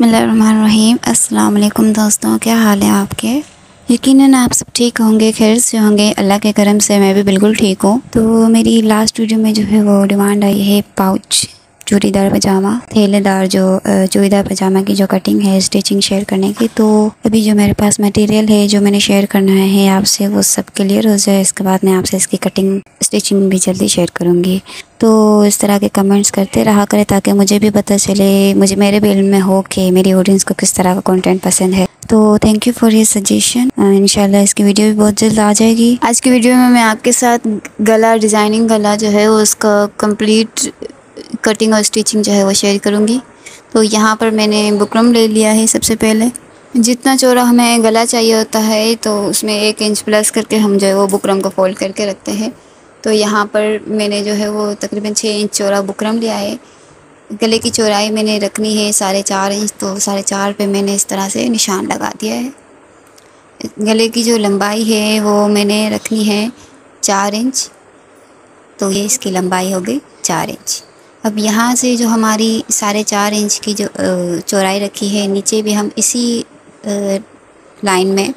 बसमीम अल्लाम दोस्तों, क्या हाल है आपके? यकीनन आप सब ठीक होंगे, खैर से होंगे। अल्लाह के करम से मैं भी बिल्कुल ठीक हूँ। तो मेरी लास्ट वीडियो में जो है वो डिमांड आई है पाउच चूड़ीदार पजामा, थैलेदार जो चूड़ीदार पजामा की जो कटिंग है स्टिचिंग शेयर करने की तो अभी जो मेरे पास मटेरियल है, जो मैंने शेयर करना है आपसे, वो सब क्लियर हो जाए। इसके बाद मैं आपसे इसकी कटिंग स्टिचिंग भी जल्दी शेयर करूँगी। तो इस तरह के कमेंट्स करते रहा करें, ताकि मुझे भी पता चले, मुझे, मेरे भी में हो कि मेरी ऑडियंस को किस तरह का कंटेंट पसंद है। तो थैंक यू फॉर ये सजेशन इंशाल्लाह इसकी वीडियो भी बहुत जल्द आ जाएगी। आज की वीडियो में मैं आपके साथ गला डिज़ाइनिंग गला जो है, उसका कंप्लीट कटिंग और स्टिचिंग जो है वो शेयर करूँगी। तो यहाँ पर मैंने बुकरम ले लिया है सबसे पहले। जितना चौड़ा हमें गला चाहिए होता है तो उसमें एक इंच प्लस करके हम जो है वो बुकरम को फोल्ड करके रखते हैं। तो यहाँ पर मैंने जो है वो तकरीबन छः इंच चौड़ा बुकरम लिया है। गले की चौड़ाई मैंने रखनी है साढ़े चार इंच तो साढ़े चार पे मैंने इस तरह से निशान लगा दिया है। गले की जो लंबाई है वो मैंने रखनी है चार इंच तो ये इसकी लंबाई हो गई चार इंच अब यहाँ से जो हमारी साढ़े चार इंच की जो चौड़ाई रखी है नीचे भी हम इसी लाइन में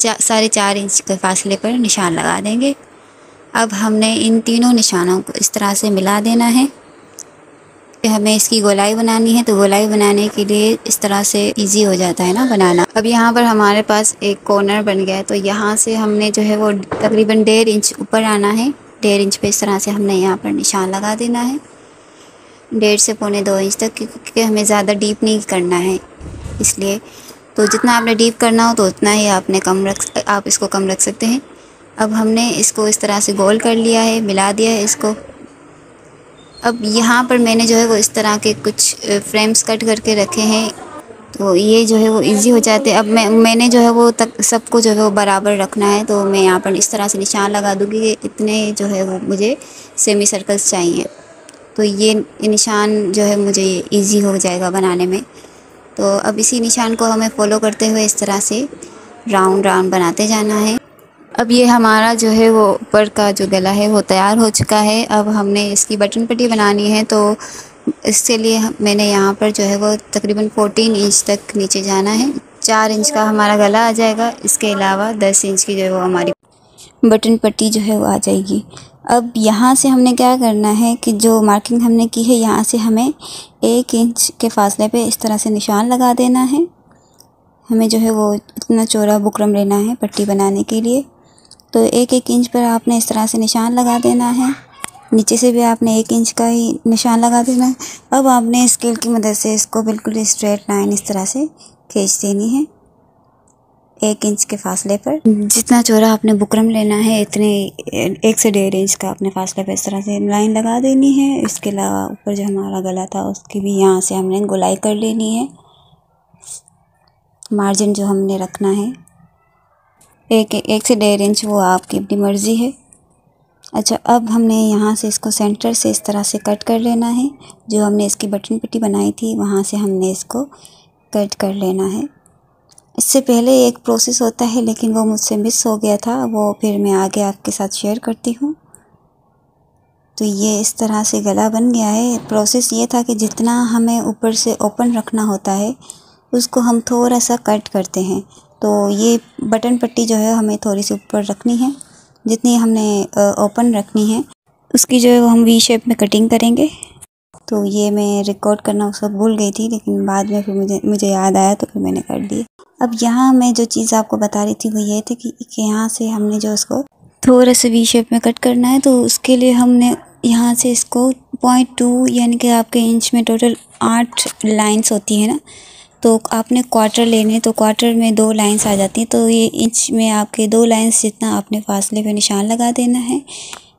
चा, साढ़े चार इंच के फासले पर निशान लगा देंगे। अब हमने इन तीनों निशानों को इस तरह से मिला देना है। हमें इसकी गोलाई बनानी है तो गोलाई बनाने के लिए इस तरह से इजी हो जाता है ना बनाना। अब यहाँ पर हमारे पास एक कॉर्नर बन गया है तो यहाँ से हमने जो है वो तकरीबन डेढ़ इंच ऊपर आना है। डेढ़ इंच पे इस तरह से हमने यहाँ पर निशान लगा देना है। डेढ़ से पौने दो इंच तक क्योंकि हमें ज़्यादा डीप नहीं करना है। इसलिए तो जितना आपने डीप करना हो तो उतना ही आपने कम रख आप इसको कम रख सकते हैं। अब हमने इसको इस तरह से गोल कर लिया है, मिला दिया है इसको। अब यहाँ पर मैंने जो है वो इस तरह के कुछ फ्रेम्स कट करके रखे हैं। तो ये जो है वो इजी हो जाते हैं। अब मैं, मैंने जो है वो तक, सबको जो है वो बराबर रखना है तो मैं यहाँ पर इस तरह से निशान लगा दूँगी इतने जो है वो मुझे सेमी सर्कल्स चाहिए। तो ये निशान जो है मुझे इजी हो जाएगा बनाने में। तो अब इसी निशान को हमें फॉलो करते हुए इस तरह से राउंड राउंड बनाते जाना है। अब ये हमारा जो है वो ऊपर का जो गला है वो तैयार हो चुका है। अब हमने इसकी बटन पट्टी बनानी है तो इसके लिए मैंने यहाँ पर जो है वो तकरीबन 14 इंच तक नीचे जाना है। चार इंच का हमारा गला आ जाएगा। इसके अलावा 10 इंच की जो है वो हमारी बटन पट्टी जो है वो आ जाएगी। अब यहाँ से हमने क्या करना है कि जो मार्किंग हमने की है, यहाँ से हमें एक इंच के फासले पे इस तरह से निशान लगा देना है। हमें जो है वो इतना चौड़ा बुकरम लेना है पट्टी बनाने के लिए। तो एक एक इंच पर आपने इस तरह से निशान लगा देना है। नीचे से भी आपने एक इंच का ही निशान लगा देना है। अब आपने स्केल की मदद से इसको बिल्कुल स्ट्रेट लाइन इस तरह से खींच देनी है। एक इंच के फासले पर। जितना चौड़ा आपने बुकरम लेना है, इतने, एक से डेढ़ इंच का अपने फासले पर इस तरह से लाइन लगा देनी है। इसके अलावा ऊपर जो हमारा गला था, उसकी भी यहाँ से हमने गोलाई कर लेनी है। मार्जिन जो हमने रखना है, एक एक से डेढ़ इंच वो आपकी अपनी मर्ज़ी है। अच्छा अब हमने यहाँ से इसको सेंटर से इस तरह से कट कर लेना है। जो हमने इसकी बटन पट्टी बनाई थी, वहाँ से हमने इसको कट कर लेना है। इससे पहले एक प्रोसेस होता है, लेकिन वो मुझसे मिस हो गया था। वो फिर मैं आगे आपके साथ शेयर करती हूँ। तो ये इस तरह से गला बन गया है। प्रोसेस ये था कि जितना हमें ऊपर से ओपन रखना होता है, उसको हम थोड़ा सा कट करते हैं। तो ये बटन पट्टी जो है, हमें थोड़ी सी ऊपर रखनी है। जितनी हमने ओपन रखनी है, उसकी जो है, वो हम वी शेप में कटिंग करेंगे। तो ये मैं रिकॉर्ड करना उस वक्त भूल गई थी, लेकिन बाद में फिर मुझे मुझे याद आया तो फिर मैंने कर दिए अब यहाँ मैं जो चीज़ आपको बता रही थी वो ये थी कि, यहाँ से हमने जो उसको थोड़ा सा वी शेप में कट करना है तो उसके लिए हमने यहाँ से इसको पॉइंट टू यानी कि आपके इंच में टोटल आठ लाइंस होती है ना तो आपने क्वार्टर लेने तो क्वार्टर में दो लाइंस आ जाती हैं तो ये इंच में आपके दो लाइंस जितना आपने फासले पे निशान लगा देना है।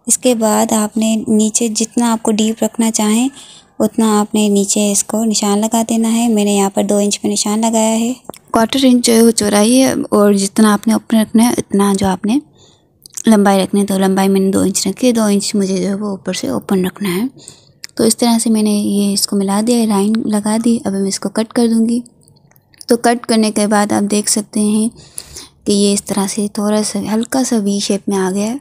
इसके बाद आपने नीचे जितना आपको डीप रखना चाहें उतना आपने नीचे इसको निशान लगा देना है। मैंने यहाँ पर दो इंच में निशान लगाया है। क्वार्टर इंच जो है वो चौड़ाई है और जितना आपने ऊपर रखना है, उतना जो आपने लंबाई रखनी है तो लंबाई मैंने दो इंच रखी है। दो इंच मुझे जो है वो ऊपर से ओपन रखना है। तो इस तरह से मैंने ये इसको मिला दिया लाइन लगा दी। अब मैं इसको कट कर दूँगी। तो कट करने के बाद आप देख सकते हैं कि ये इस तरह से थोड़ा सा हल्का सा वी शेप में आ गया है।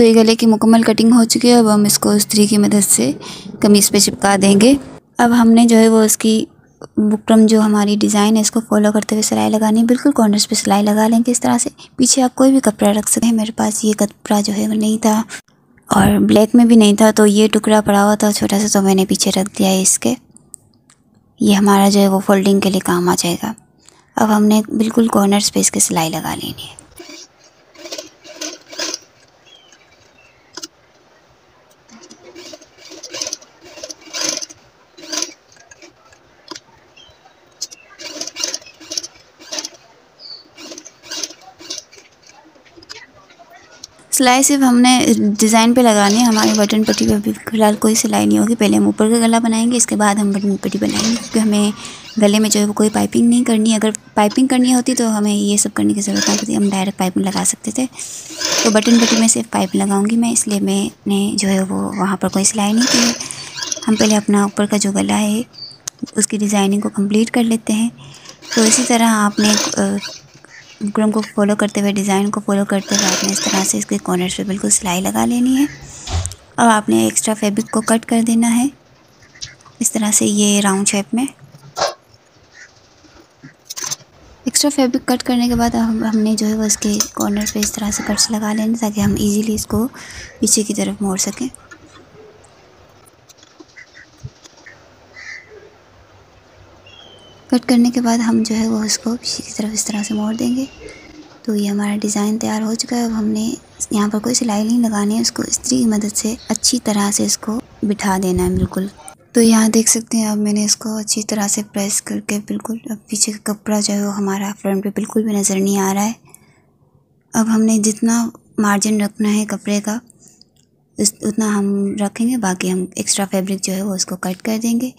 तो ये गले की मुकम्मल कटिंग हो चुकी है। अब हम इसको स्त्री की मदद से कमीज़ पे चिपका देंगे। अब हमने जो है वो इसकी बुकरम जो हमारी डिज़ाइन है, इसको फॉलो करते हुए सिलाई लगानी है। बिल्कुल कॉर्नर्स पे सिलाई लगा लेंगे इस तरह से। पीछे आप कोई भी कपड़ा रख सकते हैं। मेरे पास ये कपड़ा जो है वो नहीं था और ब्लैक में भी नहीं था तो ये टुकड़ा पड़ा हुआ था, छोटा सा तो मैंने पीछे रख दिया है इसके। ये हमारा जो है वो फोल्डिंग के लिए काम आ जाएगा। अब हमने बिल्कुल कॉर्नर्स पे इसके सिलाई लगा लेनी है। सिलाई सिर्फ़ हमने डिज़ाइन पे लगानी है, हमारे बटन पट्टी पे अभी फ़िलहाल कोई सिलाई नहीं होगी। पहले हम ऊपर का गला बनाएँगे, इसके बाद हम बटन पट्टी बनाएँगे, क्योंकि हमें गले में जो है वो कोई पाइपिंग नहीं करनी अगर पाइपिंग करनी होती तो हमें ये सब करने की ज़रूरत नहीं पड़ती, हम डायरेक्ट पाइपिंग लगा सकते थे। तो बटन पट्टी में सिर्फ़ पाइप लगाऊँगी मैं, इसलिए मैंने जो है वो वहाँ पर कोई सिलाई नहीं की हम पहले अपना ऊपर का जो गला है, उसकी डिज़ाइनिंग को कंप्लीट कर लेते हैं। तो इसी तरह आपने बुकरम को फॉलो करते हुए डिज़ाइन को फॉलो करते हुए आपने इस तरह से इसके कॉर्नर पे बिल्कुल सिलाई लगा लेनी है। और आपने एक्स्ट्रा फैब्रिक को कट कर देना है। इस तरह से ये राउंड शेप में। एक्स्ट्रा फैब्रिक कट करने के बाद हम हमने जो है वो इसके कॉर्नर पे इस तरह से कट्स लगा लेने ताकि हम इजीली इसको पीछे की तरफ़ मोड़ सकें। कट करने के बाद हम जो है वो उसको पीछे की तरफ़ इस तरह से मोड़ देंगे। तो ये हमारा डिज़ाइन तैयार हो चुका है। अब हमने यहाँ पर कोई सिलाई नहीं लगानी है। उसको इस्त्री की मदद से अच्छी तरह से इसको बिठा देना है बिल्कुल। तो यहाँ देख सकते हैं, अब मैंने इसको अच्छी तरह से प्रेस करके बिल्कुल अब पीछे का कपड़ा जो है वो हमारा फ्रंट पे बिल्कुल भी नज़र नहीं आ रहा है। अब हमने जितना मार्जिन रखना है कपड़े का उतना हम रखेंगे। बाकी हम एक्स्ट्रा फैब्रिक जो है वो उसको कट कर देंगे।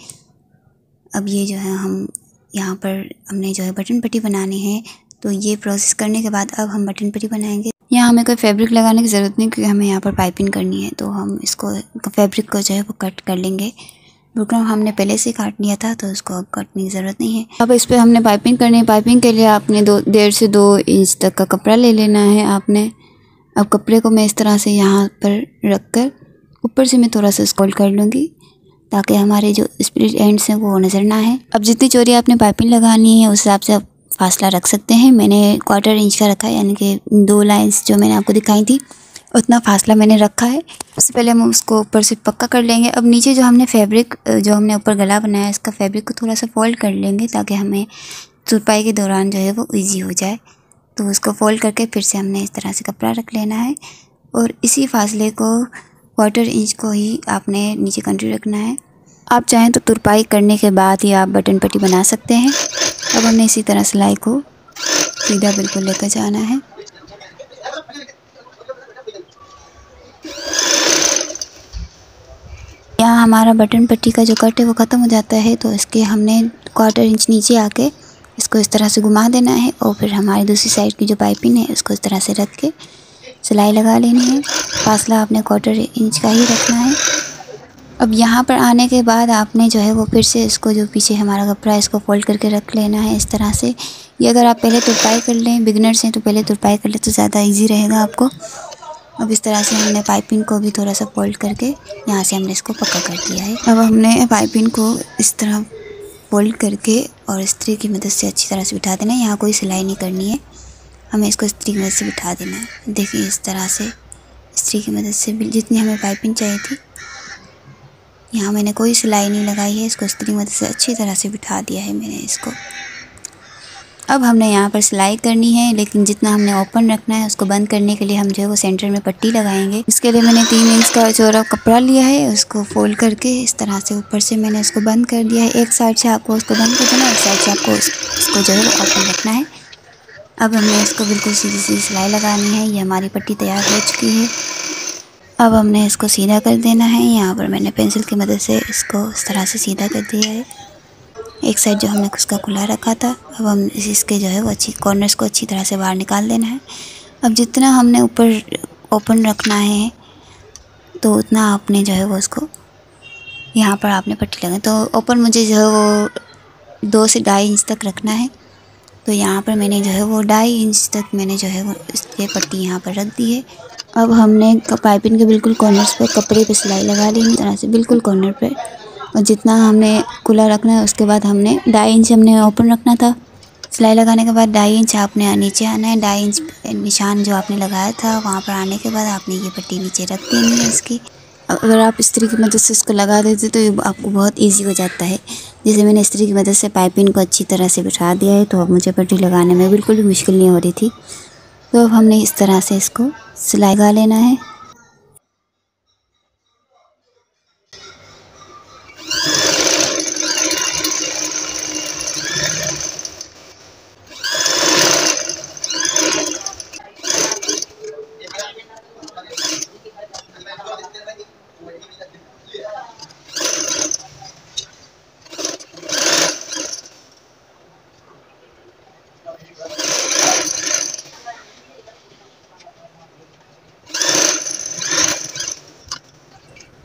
अब ये जो है हम यहाँ पर हमने जो है बटन पट्टी बनानी है। तो ये प्रोसेस करने के बाद अब हम बटन पट्टी बनाएँगे। यहाँ हमें कोई फैब्रिक लगाने की ज़रूरत नहीं क्योंकि हमें यहाँ पर पाइपिंग करनी है। तो हम इसको फैब्रिक को जो है वो कट कर लेंगे। बुकरम हमने पहले से काट लिया था तो उसको अब कटने की ज़रूरत नहीं है। अब इस पर हमने पाइपिंग करनी है। पाइपिंग के लिए आपने दो, डेढ़ से दो इंच तक का कपड़ा ले लेना है आपने। अब कपड़े को मैं इस तरह से यहाँ पर रख कर ऊपर से मैं थोड़ा सा स्कॉल कर लूँगी। ताकि हमारे जो स्प्लिट एंड्स हैं, वो नज़र ना आए। अब जितनी चोरी आपने पाइपिंग लगानी है, उस हिसाब से आप फासला रख सकते हैं। मैंने क्वार्टर इंच का रखा है, यानी कि दो लाइंस जो मैंने आपको दिखाई थी, उतना फासला मैंने रखा है। उससे पहले हम उसको ऊपर से पक्का कर लेंगे। अब नीचे जो हमने फैब्रिक जो हमने ऊपर गला बनाया है, इसका फैब्रिक को थोड़ा सा फोल्ड कर लेंगे, ताकि हमें तुरपाई के दौरान जो है वो ईजी हो जाए। तो उसको फोल्ड करके फिर से हमने इस तरह से कपड़ा रख लेना है। और इसी फासले को क्वार्टर इंच को ही आपने नीचे कंट्री रखना है। आप चाहें तो तुरपाई करने के बाद ही आप बटन पट्टी बना सकते हैं। अब हमने इसी तरह सिलाई को सीधा बिल्कुल लेकर जाना है। यहाँ हमारा बटन पट्टी का जो कट है वो ख़त्म हो जाता है तो इसके हमने क्वार्टर इंच नीचे आके इसको इस तरह से घुमा देना है और फिर हमारी दूसरी साइड की जो पाइपिंग है, उसको इस तरह से रख के सिलाई लगा लेनी है। फासला आपने क्वार्टर इंच का ही रखना है। अब यहाँ पर आने के बाद आपने जो है वो फिर से इसको जो पीछे हमारा कपड़ा है, इसको फोल्ड करके रख लेना है इस तरह से। ये अगर आप पहले तुरपाई कर लें बिगनर्स हैं तो पहले तुरपाई कर लें तो ज़्यादा ईजी रहेगा आपको। अब इस तरह से हमने पाइपिंग को भी थोड़ा सा फोल्ड करके यहाँ से हमने इसको पक्का कर दिया है। अब हमने पाइपिंग को इस तरह फोल्ड करके और स्त्री की मदद से अच्छी तरह से बिठा देना है। यहाँ कोई सिलाई नहीं करनी है। हमें इसको स्त्री की मदद से बिठा देना है। देखिए इस तरह से स्त्री की मदद से जितनी हमें पाइपिंग चाहिए थी। यहाँ मैंने कोई सिलाई नहीं लगाई है, इसको स्त्री मदद से अच्छी तरह से बिठा दिया है मैंने इसको। अब हमने यहाँ पर सिलाई करनी है, लेकिन जितना हमने ओपन रखना है उसको बंद करने के लिए हम जो है वो सेंटर में पट्टी लगाएँगे। इसके लिए मैंने तीन इंच का चौरा कपड़ा लिया है, उसको फोल्ड करके इस तरह से ऊपर से मैंने इसको बंद कर दिया है। एक साइड से आपको उसको बंद कर देना एक साइड से आपको उसको जो है ओपन रखना है। अब हमने इसको बिल्कुल सीधी सीधी सिलाई लगानी है, ये हमारी पट्टी तैयार हो चुकी है। अब हमने इसको सीधा कर देना है, यहाँ पर मैंने पेंसिल की मदद से इसको इस तरह से सीधा कर दिया है। एक साइड जो हमने उसका खुला रखा था, अब हम इसके जो है वो अच्छी कॉर्नर्स को अच्छी तरह से बाहर निकाल देना है। अब जितना हमने ऊपर ओपन रखना है तो उतना आपने जो है वो उसको यहाँ पर आपने पट्टी लगाई तो ओपन मुझे जो है वो दो से ढाई इंच तक रखना है। तो यहाँ पर मैंने जो है वो ढाई इंच तक मैंने जो है वो इसके पट्टी यहाँ पर रख दी है। अब हमने पाइपिंग के बिल्कुल कॉर्नर्स पर कपड़े पे सिलाई लगा ली इस तरह से बिल्कुल कॉर्नर पे। और जितना हमने खुला रखना है, उसके बाद हमने ढाई इंच हमने ओपन रखना था। सिलाई लगाने के बाद ढाई इंच आपने नीचे आना है, ढाई इंच निशान जो आपने लगाया था, वहाँ पर आने के बाद आपने ये पट्टी नीचे रख देनी है इसकी। अगर आप इस्त्री की मदद से इसको लगा देते तो ये आपको बहुत इजी हो जाता है। जैसे मैंने इस्त्री की मदद से पाइपिंग को अच्छी तरह से बिठा दिया है तो अब मुझे पट्टी लगाने में बिल्कुल भी मुश्किल नहीं हो रही थी। तो अब हमने इस तरह से इसको सिलाई लगा लेना है।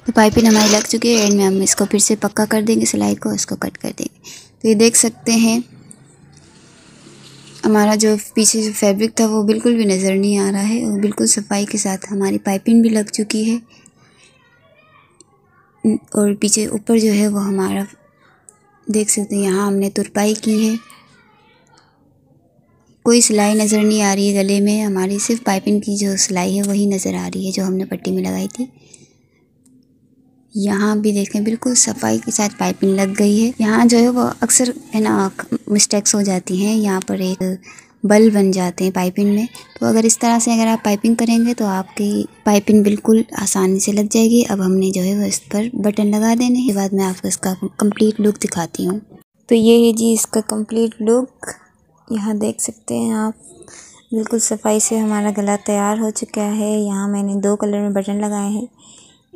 तो पाइपिंग हमारी लग चुकी है, एंड में हम इसको फिर से पक्का कर देंगे, सिलाई को इसको कट कर देंगे। तो ये देख सकते हैं, हमारा जो पीछे जो फैब्रिक था, वो बिल्कुल भी नज़र नहीं आ रहा है, और बिल्कुल सफ़ाई के साथ हमारी पाइपिंग भी लग चुकी है। और पीछे ऊपर जो है, वो हमारा, देख सकते हैं, यहाँ हमने तुरपाई की है। कोई सिलाई नज़र नहीं आ रही है गले में, हमारी सिर्फ़ पाइपिंग की जो सिलाई है, वही नज़र आ रही है, जो हमने पट्टी में लगाई थी। यहाँ भी देखें बिल्कुल सफ़ाई के साथ पाइपिंग लग गई है। यहाँ जो है वो अक्सर, है ना मिस्टेक्स हो जाती हैं। यहाँ पर एक बल बन जाते हैं पाइपिंग में। तो अगर इस तरह से अगर आप पाइपिंग करेंगे तो आपकी पाइपिंग बिल्कुल आसानी से लग जाएगी। अब हमने जो है वो इस पर बटन लगा देने के बाद मैं आपको इसका कंप्लीट लुक दिखाती हूँ। तो ये है जी इसका कंप्लीट लुक यहाँ देख सकते हैं आप। बिल्कुल सफ़ाई से हमारा गला तैयार हो चुका है। यहाँ मैंने दो कलर में बटन लगाए हैं।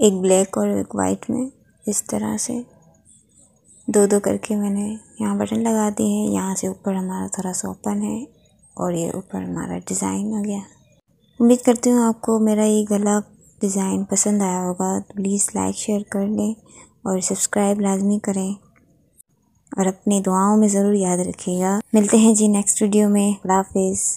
एक ब्लैक और एक वाइट में, इस तरह से। दो दो करके मैंने यहाँ बटन लगा दिए हैं। यहाँ से ऊपर हमारा थोड़ा सा ओपन है और ये ऊपर हमारा डिज़ाइन हो गया। उम्मीद करती हूँ आपको मेरा ये गला डिज़ाइन पसंद आया होगा। तो प्लीज़ लाइक शेयर कर लें और सब्सक्राइब लाजमी करें। और अपनी दुआओं में ज़रूर याद रखिएगा। मिलते हैं जी नेक्स्ट वीडियो में। हाफिज़।